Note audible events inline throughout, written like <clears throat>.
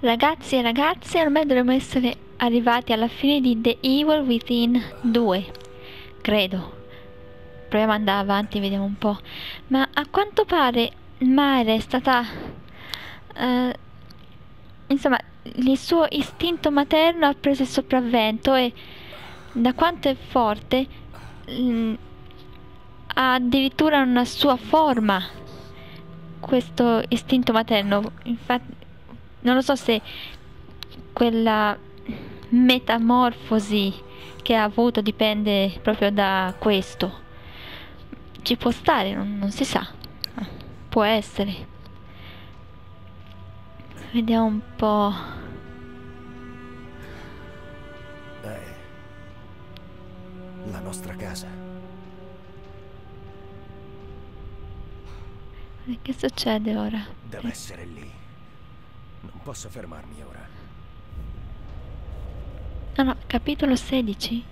Ragazzi e ragazze, ormai dovremmo essere arrivati alla fine di The Evil Within 2. Credo. Proviamo ad andare avanti, vediamo un po'. Ma a quanto pare Mare è stata... Uh, insomma, il suo istinto materno ha preso il sopravvento e da quanto è forte mh, mm, ha addirittura una sua forma questo istinto materno infatti non lo so se quella metamorfosi che ha avuto dipende proprio da questo. Ci può stare non, non si sa. Può essere. Vediamo un po' eh, la nostra casa. E che succede ora? Deve essere lì. Non posso fermarmi ora. No, no, capitolo 16.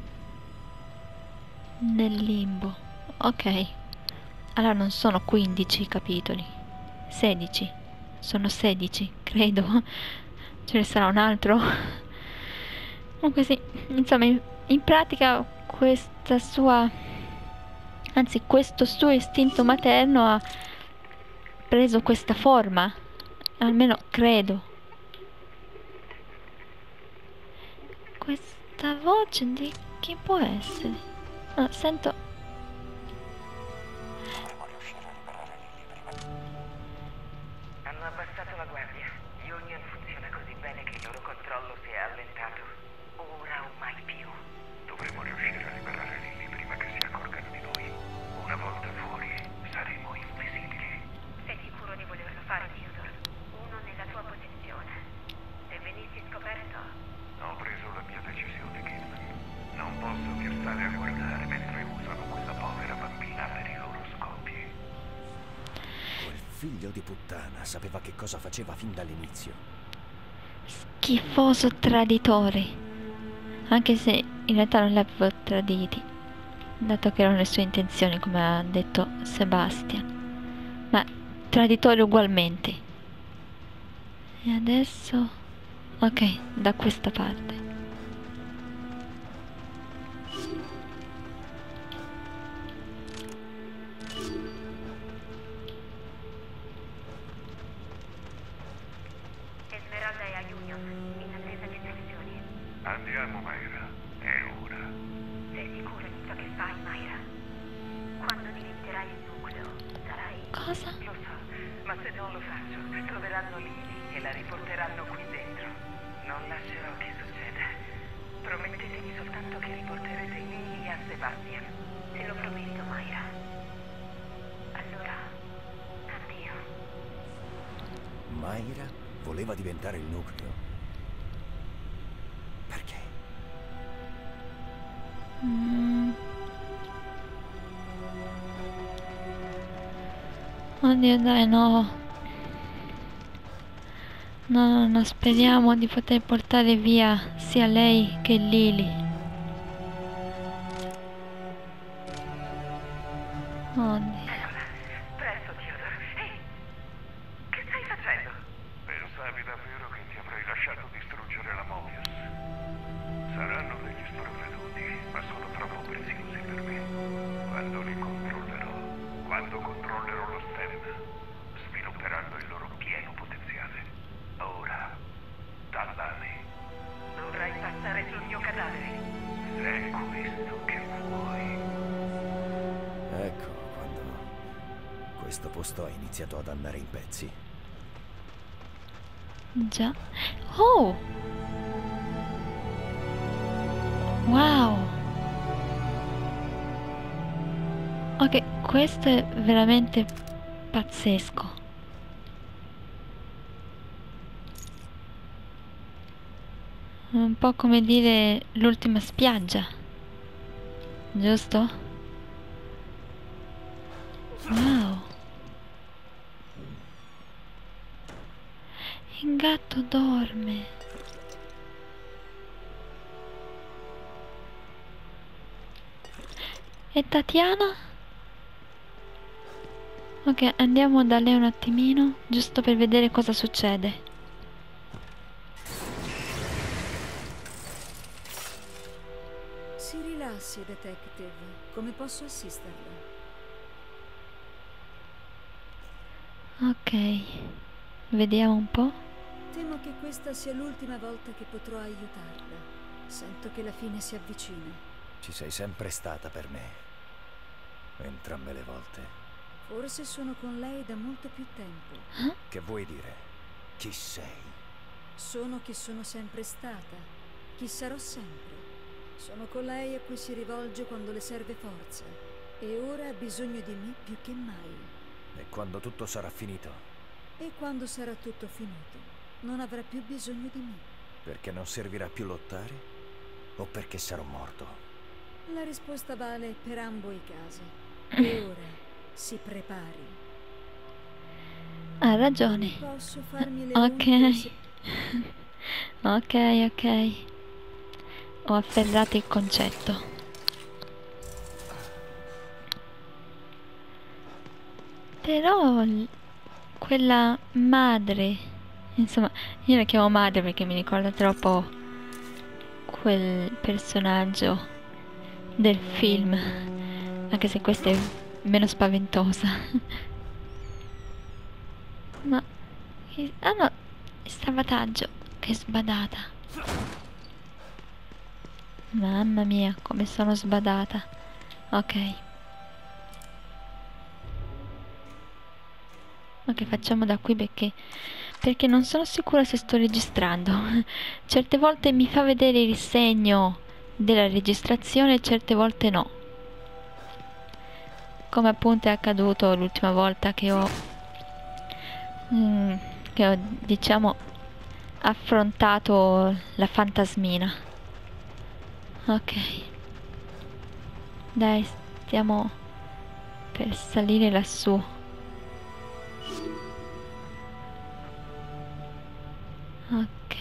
Nel limbo. Ok. Allora non sono 15 capitoli. 16. Sono 16, credo. Ce ne sarà un altro. Comunque sì, insomma, in, in pratica questa sua... Anzi, questo suo istinto materno ha preso questa forma. Almeno credo. Questa voce di chi può essere? No, sento... figlio di puttana sapeva che cosa faceva fin dall'inizio. Schifoso traditore. Anche se in realtà non li avevo traditi. Dato che erano le sue intenzioni, come ha detto Sebastian. Ma traditore ugualmente. E adesso... Ok, da questa parte. Cosa? Lo so, ma se non lo faccio, troveranno Lily e la riporteranno qui dentro. Non lascerò che succeda. Promettetemi soltanto che riporterete Lily a Sebastian. Te lo prometto, Mayra. Allora, addio. Mayra voleva diventare il nucleo. Perché? Mm. Oddio dai no. No no no speriamo di poter portare via sia lei che Lily ad andare in pezzi. Già. Oh! Wow! Ok, questo è veramente pazzesco. Un po' come dire l'ultima spiaggia Giusto? Wow Il gatto dorme. E Tatiana? Ok, andiamo da lei un attimino, giusto per vedere cosa succede. Si rilassi, detective. Come posso assisterla? Ok, vediamo un po'. Temo che questa sia l'ultima volta che potrò aiutarla. Sento che la fine si avvicina. Ci sei sempre stata per me. Entrambe le volte. Forse sono con lei da molto più tempo. Che vuoi dire? Chi sei? Sono chi sono sempre stata, chi sarò sempre. Sono con lei a cui si rivolge quando le serve forza e ora ha bisogno di me più che mai. E quando tutto sarà finito? E quando sarà tutto finito, non avrà più bisogno di me. Perché non servirà più lottare? O perché sarò morto? La risposta vale per ambo i casi. <clears throat> E ora si prepari. Ha ragione. Posso farmi le Ok. <laughs> ok, ok. Ho afferrato il concetto. Però quella madre, insomma, io la chiamo madre perché mi ricorda troppo quel personaggio del film, anche se questa è meno spaventosa. <laughs> Ma che- Ah no, salvataggio, che sbadata. Mamma mia, come sono sbadata. Ok. Ok, facciamo da qui perché perché non sono sicura se sto registrando. <laughs> Certe volte mi fa vedere il segno della registrazione, certe volte no. Come appunto è accaduto l'ultima volta che ho mm, che ho diciamo affrontato la fantasmina. Ok. Dai, stiamo per salire lassù. Ok.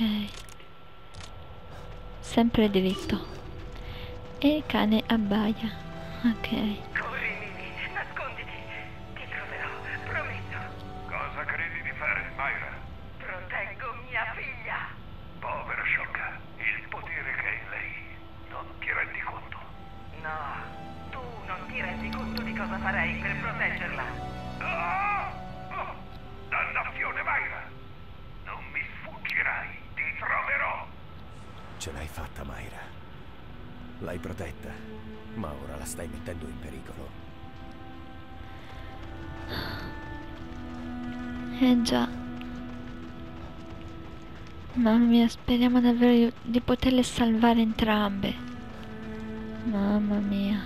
Sempre dritto. E il cane abbaia. Ok. Speriamo davvero di, poterle salvare entrambe. Mamma mia.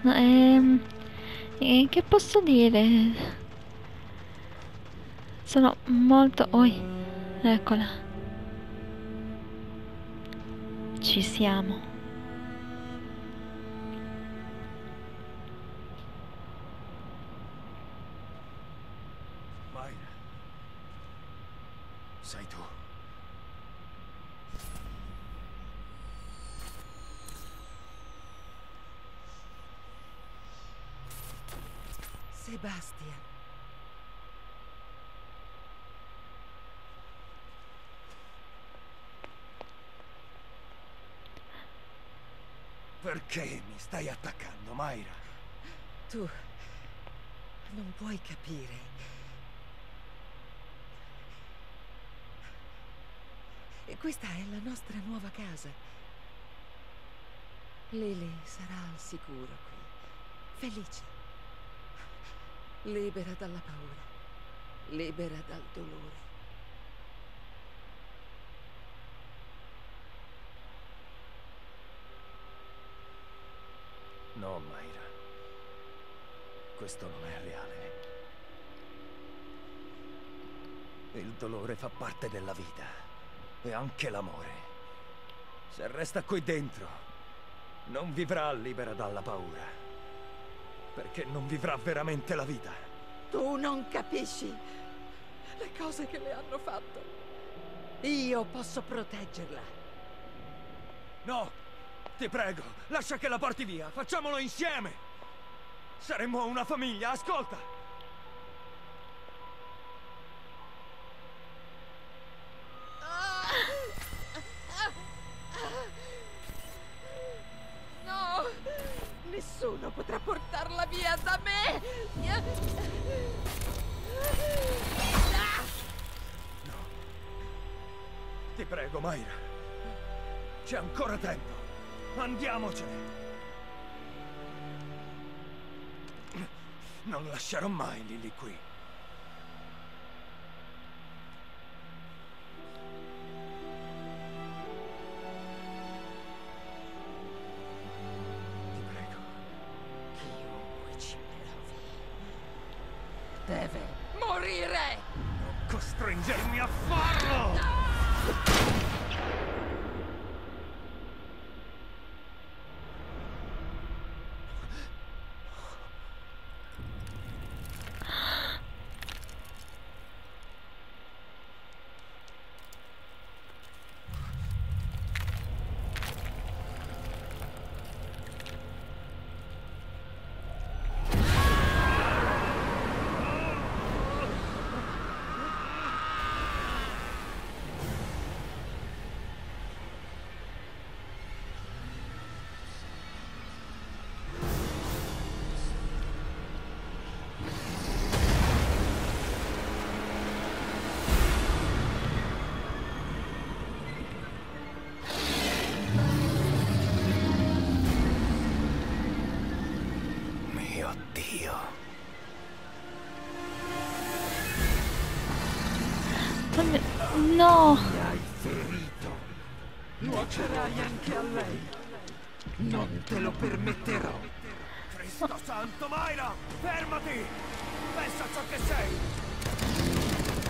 No, ehm, eh, che posso dire? Sono molto... Oi, eccola. Ci siamo. Mayra. Sei tu. Sebastian. Perché mi stai attaccando, Mayra? Tu non puoi capire. Questa è la nostra nuova casa. Lily sarà al sicuro qui, felice, libera dalla paura, libera dal dolore. No, Mayra. Questo non è reale. Il dolore fa parte della vita. E anche l'amore. Se resta qui dentro, non vivrà libera dalla paura. Perché non vivrà veramente la vita. Tu non capisci le cose che le hanno fatto. Io posso proteggerla. No! Ti prego, lascia che la porti via. Facciamolo insieme. Saremmo una famiglia, ascolta. No! Nessuno potrà portarla via da me! No. Ti prego, Mayra. C'è ancora tempo. Andiamocene. Non lascerò mai Lily qui. No! Mi hai ferito. Nuocerai anche a lei. Non te lo permetterò. Cristo santo, Mayra! Fermati! Pensa a ciò che sei!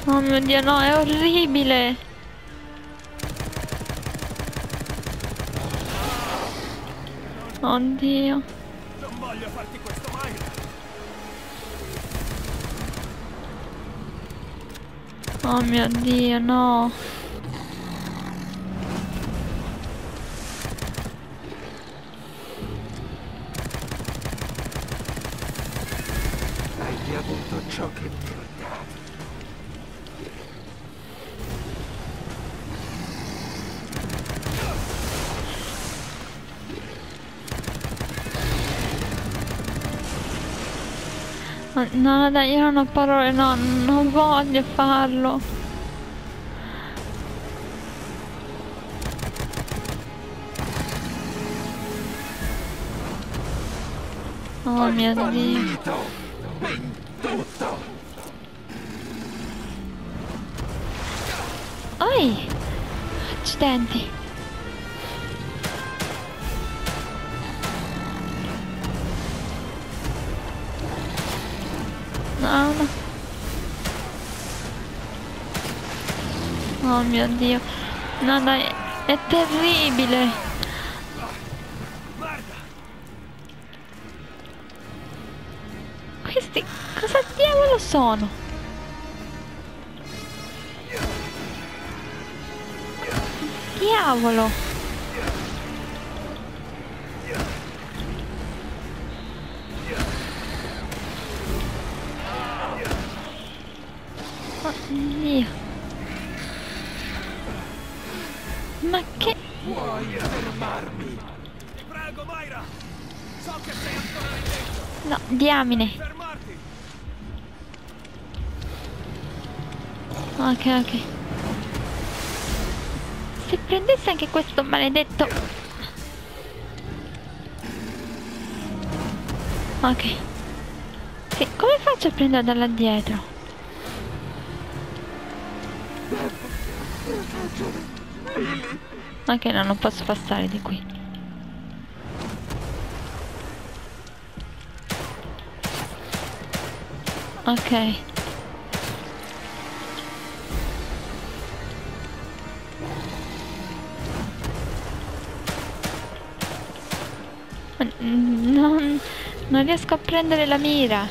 Oh mio dio, no, è orribile! Oddio. Non voglio farti questo, Oh mio dio, no. Hai avuto ciò che No, dai, io non ho parole, no, non voglio farlo. Oh mio dio. Oi! Accidenti. No, no. Oh mio dio. No dai, è terribile. Questi cosa diavolo sono? Diavolo. No, diamine. Ok, ok. Se prendesse anche questo maledetto... Ok. Sì, come faccio a prendere da là dietro? Ok, no, non posso passare di qui. Ok. Non, non riesco a prendere la mira.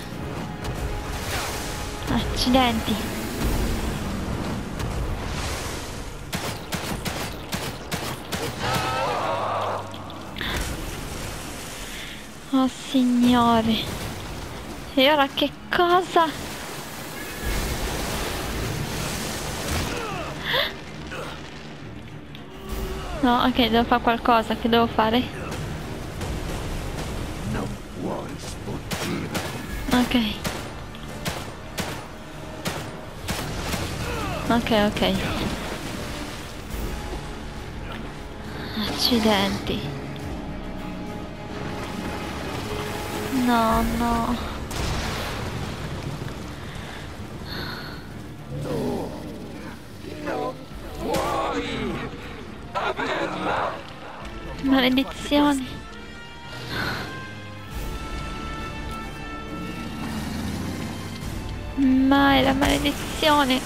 Accidenti. Oh signore. E ora che cosa? No, ok, devo fare qualcosa. Che devo fare? Ok. Ok, ok. Accidenti. No, no. Maledizioni. Mai la maledizione.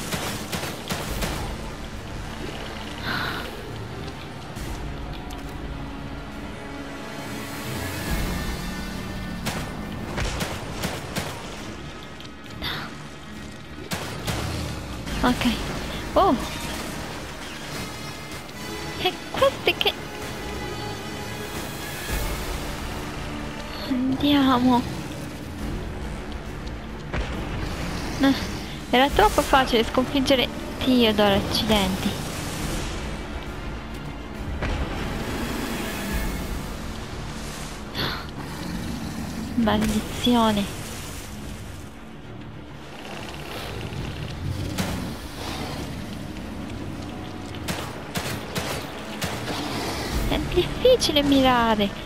Ok. Oh. E questi che... Andiamo. No, Era troppo facile sconfiggere Theodore, accidenti. Maledizione. Difficile mirare.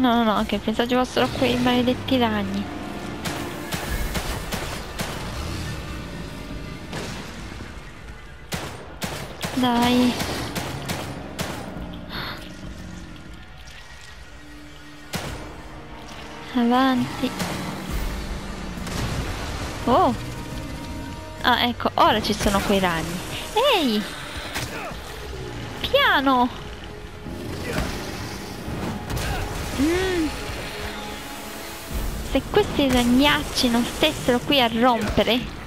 No, no, no, ok, pensavo ci fossero quei maledetti ragni. Dai. Avanti. Oh. Ah, ecco, ora ci sono quei ragni. Ehi! Piano! Mm. Se questi ragnacci non stessero qui a rompere...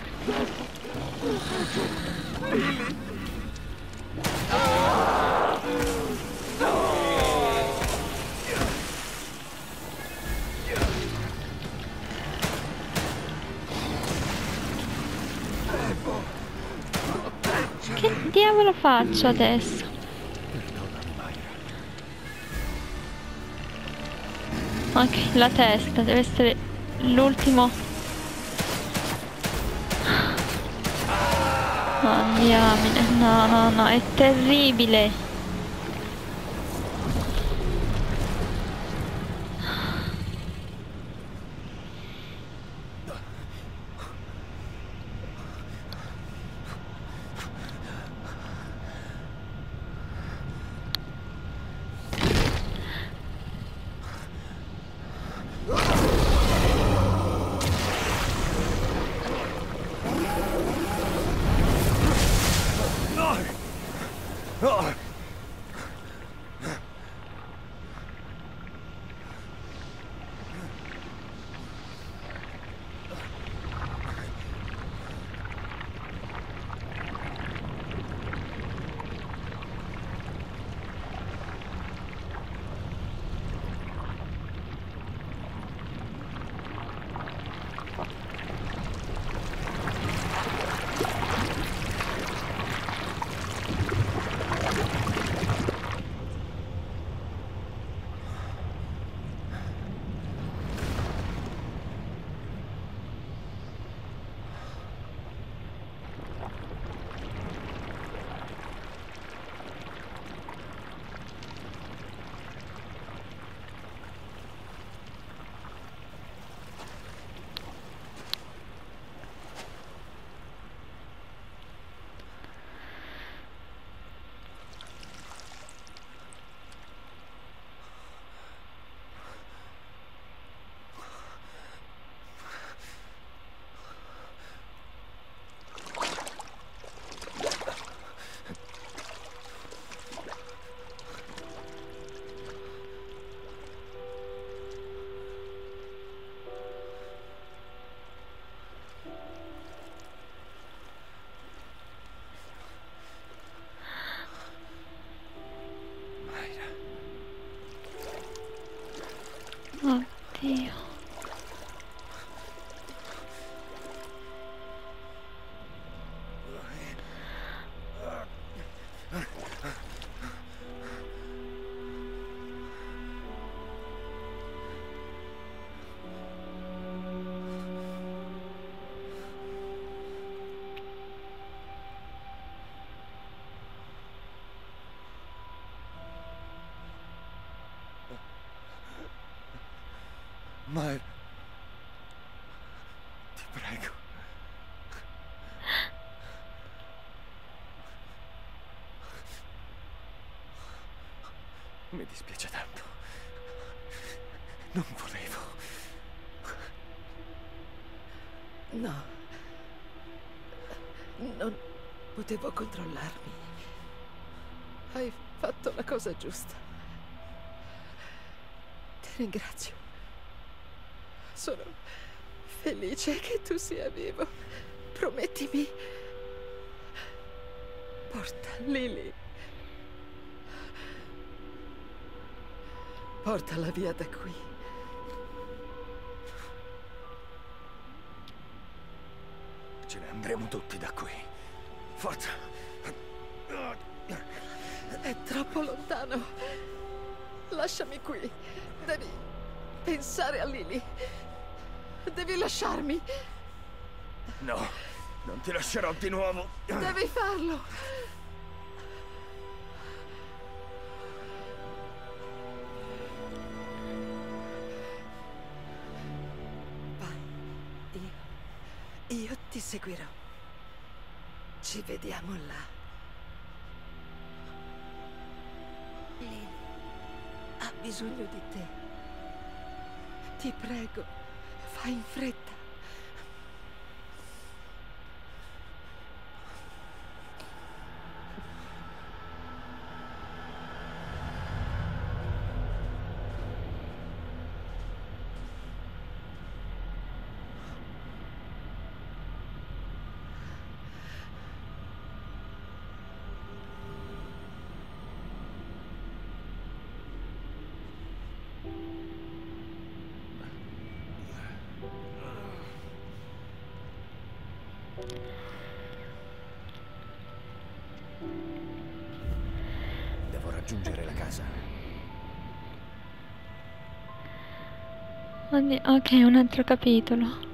Che diavolo faccio adesso? Ok, la testa deve essere l'ultimo. Oh, diamine. No, no, no, è terribile. Ma... Ti prego. Mi dispiace tanto. Non volevo. No. Non potevo controllarmi. Hai fatto la cosa giusta. Ti ringrazio. Sono felice che tu sia vivo. Promettimi. Porta Lily. Portala via da qui. Ce ne andremo tutti da qui. Forza. È troppo lontano. Lasciami qui. Devi pensare a Lily. Devi lasciarmi. No, non ti lascerò di nuovo. Devi farlo. Vai. Io. Io ti seguirò. Ci vediamo là. Lily ha bisogno di te. Ti prego, fai in fretta. Raggiungere la casa. Oddio, ok, un altro capitolo.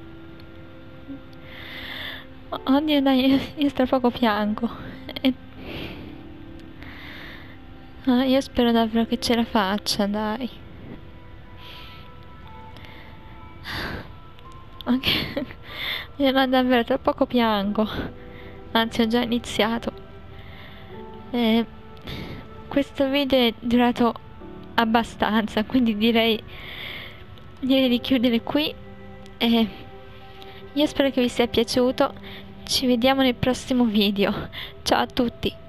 Oddio, dai, io, tra poco. E... Ah, io spero davvero che ce la faccia, dai. Ok, <laughs> ma davvero tra poco piango. Anzi, ho già iniziato. Eh, questo video è durato abbastanza, quindi direi, direi di chiudere qui. E io spero che vi sia piaciuto. Ci vediamo nel prossimo video. Ciao a tutti.